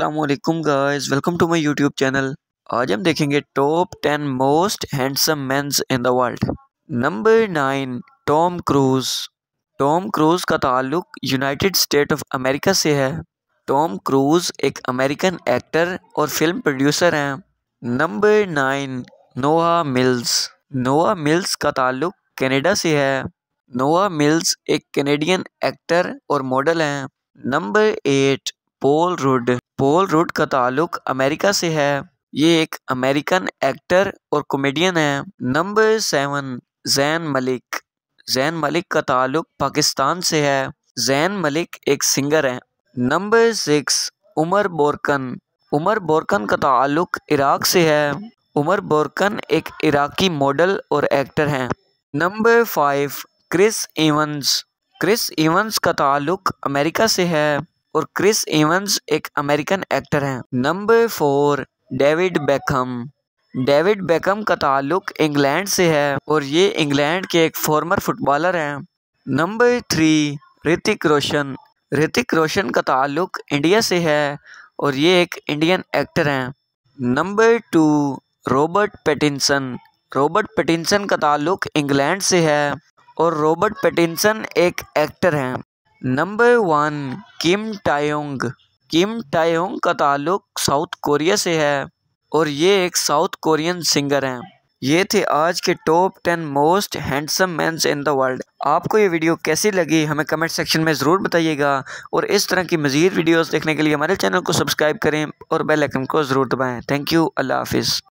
वालेकुम guys welcome to my YouTube channel आज हम देखेंगे top ten most handsome mens in the world number nine Tom Cruise Tom Cruise का ताल्लुक United State of America से है. टॉम क्रूज एक अमेरिकन एक्टर और फ़िल्म प्रोड्यूसर हैं. Number nine Noah Mills Noah Mills का ताल्लुक कनाडा से है. नोआ मिल्स एक कैनेडियन एक्टर और मॉडल हैं. Number eight Paul Rudd Paul Rudd का ताल्लुक अमेरिका से है। ये एक अमेरिकन एक्टर और कॉमेडियन है। Number seven, Zayn Malik. Jain Malik का ताल्लुक पाकिस्तान से है। जैन मलिक एक सिंगर है। Number six, Omar Borkan. Omar Borkan का ताल्लुक इराक से है। उमर बोरकन एक इराकी मॉडल और एक्टर हैं। Number five, Chris Evans. Chris Evans का ताल्लुक अमेरिका से है। और क्रिस इवंस एक अमेरिकन एक्टर हैं। Number four David Beckham David Beckham का ताल्लुक इंग्लैंड से है और ये इंग्लैंड के एक फॉर्मर फुटबॉलर हैं। नंबर थ्री ऋतिक रोशन ऋतिक रोशन का ताल्लुक इंडिया से है और ये एक इंडियन एक्टर हैं। Number two Robert Pattinson Robert Pattinson का ताल्लुक इंग्लैंड से है और रॉबर्ट पेटिनसन एक एक्टर हैं। Number one Kim Taeyong Kim Taeyong का ताल्लुक साउथ कोरिया से है और ये एक साउथ कोरियन सिंगर हैं। ये थे आज के top ten most handsome mans in the world आपको ये वीडियो कैसी लगी, हमें कमेंट सेक्शन में ज़रूर बताइएगा। और इस तरह की मज़ीद वीडियोस देखने के लिए हमारे चैनल को सब्सक्राइब करें और बेल आइकन को ज़रूर दबाएँ। थैंक यू अल्लाह हाफिज़।